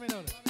menino?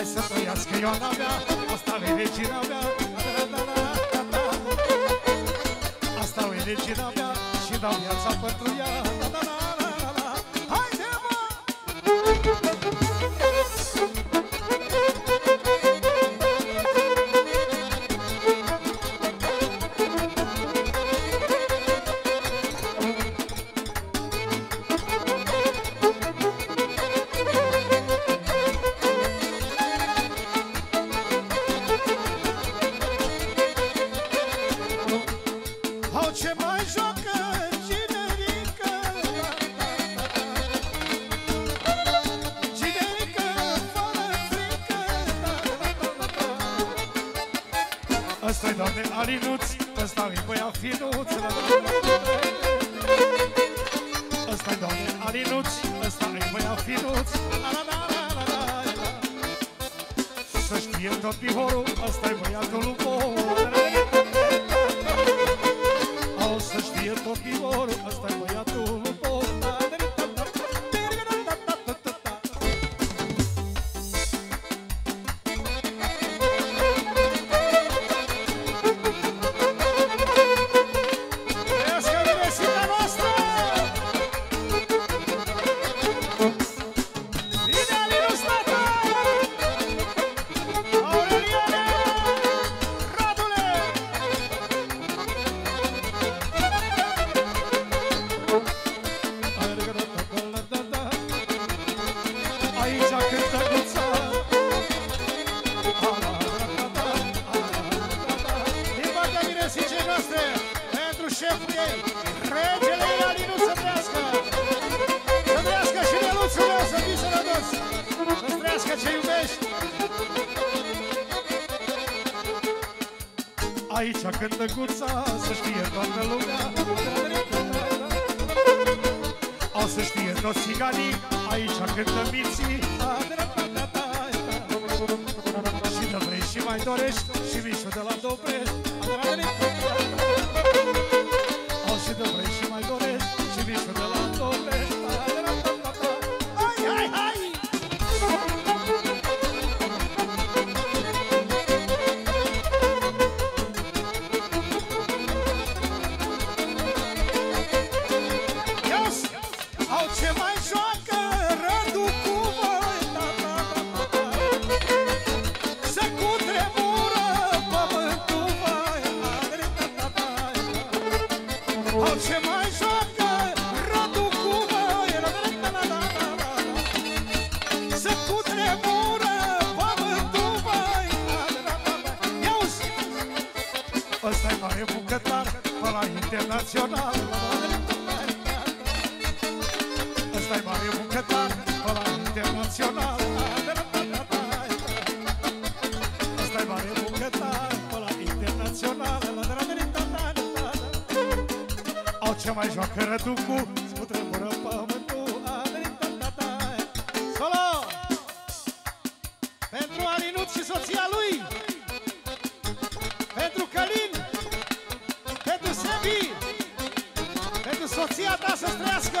Hai să trăiască Ioana mea Asta e regina mea. Asta e regina mea Și dau viața pentru ea. Ăsta-i doamne Alinuț Ăsta-i băia finuț Ăsta-i doamne Alinuț Ăsta-i băia finuț. La, Să știe tot pihorul Ăsta-i băiatul lui Bor Au să știe tot pihorul Ăsta-i băiatul Aici cântă guța Să știe toată lumea. O să știe toți țiganii Aici cântă minții Și de vrei și mai dorești Și mișul de la Dobrești Au ce mai joacă Radu cu voi da, da, da, da, da. Să cutremură pământul vai da, da, da, da, da. Au ce mai joacă Radu cu voi da, da, da, da, da, da, da. Să cutremură pământul vai da, da, da, da. Iauzi! Ăsta-i mare bucătar Pe la internațional Ăsta-i mare bucătar Pe la internațional. Ăsta-i mare bucătar Pe la internațional. Au ce mai joacă răducul Scutremură pământul. Solo! Pentru Alinuț și soția lui. Pentru Călin, pentru Sebi, pentru soția ta să trăiască,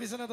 avisando né, a